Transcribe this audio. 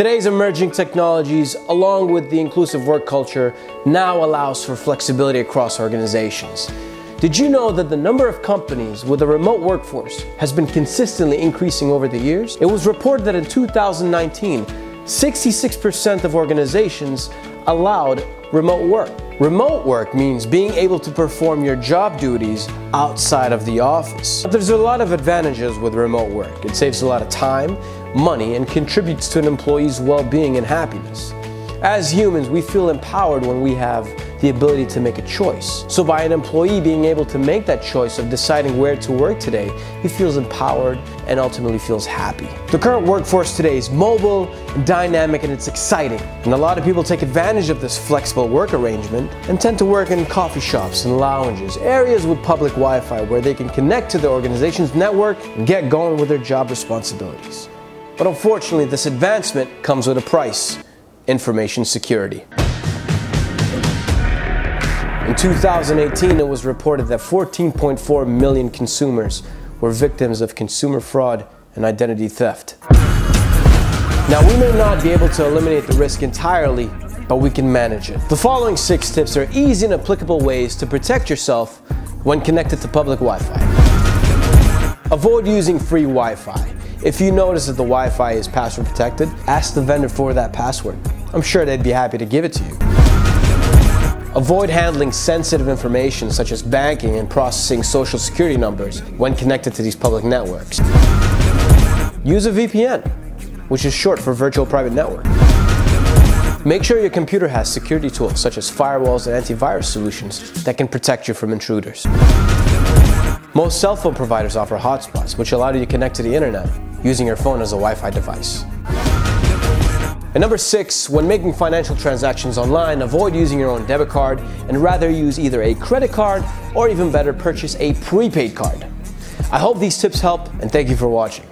Today's emerging technologies, along with the inclusive work culture, now allows for flexibility across organizations. Did you know that the number of companies with a remote workforce has been consistently increasing over the years? It was reported that in 2019, 66% of organizations allowed remote work. Remote work means being able to perform your job duties outside of the office. But there's a lot of advantages with remote work. It saves a lot of time, money, and contributes to an employee's well-being and happiness. As humans, we feel empowered when we have the ability to make a choice. So by an employee being able to make that choice of deciding where to work today, he feels empowered and ultimately feels happy. The current workforce today is mobile, dynamic, and it's exciting. And a lot of people take advantage of this flexible work arrangement and tend to work in coffee shops and lounges, areas with public Wi-Fi where they can connect to the organization's network and get going with their job responsibilities. But unfortunately, this advancement comes with a price, information security. In 2018, it was reported that 14.4 million consumers were victims of consumer fraud and identity theft. Now, we may not be able to eliminate the risk entirely, but we can manage it. The following six tips are easy and applicable ways to protect yourself when connected to public Wi-Fi. Avoid using free Wi-Fi. If you notice that the Wi-Fi is password protected, ask the vendor for that password. I'm sure they'd be happy to give it to you. Avoid handling sensitive information such as banking and processing social security numbers when connected to these public networks. Use a VPN, which is short for Virtual Private Network. Make sure your computer has security tools such as firewalls and antivirus solutions that can protect you from intruders. Most cell phone providers offer hotspots, which allow you to connect to the internet using your phone as a Wi-Fi device. And number six, when making financial transactions online, avoid using your own debit card and rather use either a credit card or even better, purchase a prepaid card. I hope these tips help and thank you for watching.